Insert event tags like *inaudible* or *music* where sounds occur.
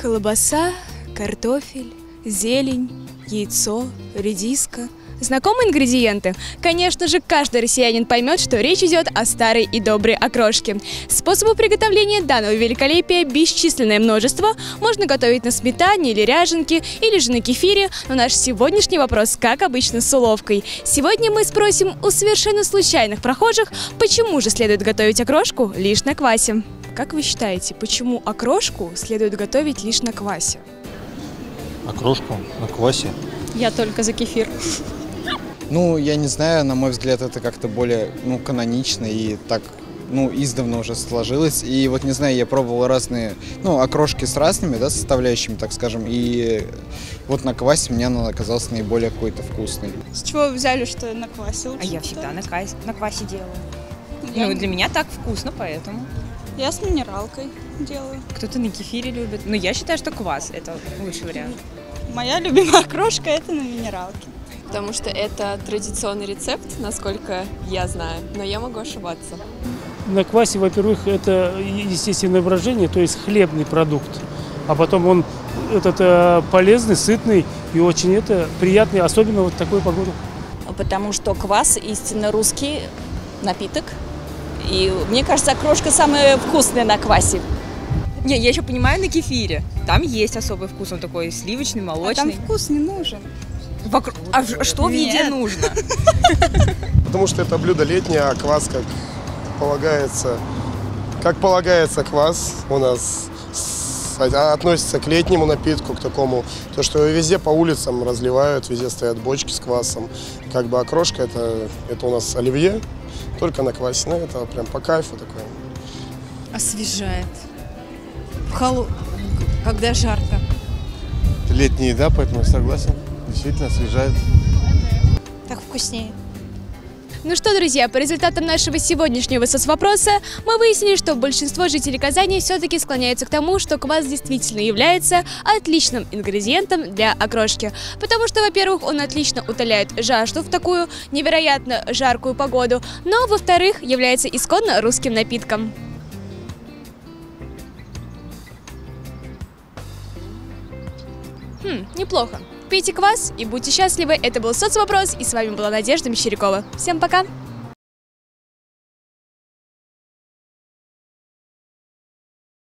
Колбаса, картофель, зелень, яйцо, редиска. Знакомые ингредиенты? Конечно же, каждый россиянин поймет, что речь идет о старой и доброй окрошке. Способы приготовления данного великолепия бесчисленное множество. Можно готовить на сметане или ряженке, или же на кефире. Но наш сегодняшний вопрос, как обычно, с уловкой. Сегодня мы спросим у совершенно случайных прохожих, почему же следует готовить окрошку лишь на квасе. Как вы считаете, почему окрошку следует готовить лишь на квасе? окрошку на квасе. Я только за кефир. Ну, я не знаю, на мой взгляд, это как-то более, ну, канонично и так, ну, издавна уже сложилось. И вот, не знаю, я пробовал разные, ну, окрошки с разными, да, составляющими, так скажем, и вот на квасе мне она оказалась наиболее какой-то вкусной. С чего вы взяли, что на квасе лучше А я всегда на, квасе, на квасе делаю. Я, Ну, для меня так вкусно, поэтому. Я с минералкой делаю. Кто-то на кефире любит. Но я считаю, что квас – это лучший вариант. Моя *laughs* любимая крошка это на минералке. потому что это традиционный рецепт, насколько я знаю, но я могу ошибаться. На квасе, во-первых, это естественное брожение, то есть хлебный продукт. А потом он этот э, полезный, сытный и очень это приятный, особенно вот в такую погоду. потому что квас истинно русский напиток. И мне кажется, окрошка самая вкусная на квасе. Не, я еще понимаю на кефире. Там есть особый вкус, он такой сливочный, А там молочный. вкус не нужен. Вокруг- А что в еде Нет. нужно? *laughs* Потому что это блюдо летнее, а квас, как полагается, как полагается квас у нас относится к летнему напитку, к такому, то, что везде по улицам разливают, везде стоят бочки с квасом. Как бы окрошка, это, это у нас оливье, только на квасе. Ну, это прям по кайфу такое. Освежает. В холо... Когда жарко. Летняя еда, поэтому я согласен. Действительно освежает. Так вкуснее. Ну что, друзья, по результатам нашего сегодняшнего соцвопроса мы выяснили, что большинство жителей Казани все-таки склоняются к тому, что квас действительно является отличным ингредиентом для окрошки. Потому что, во-первых, он отлично утоляет жажду в такую невероятно жаркую погоду, но, во-вторых, является исконно русским напитком. Хм, неплохо. Пейте квас и будьте счастливы. Это был соцвопрос, и с вами была Надежда Мещерякова. Всем пока!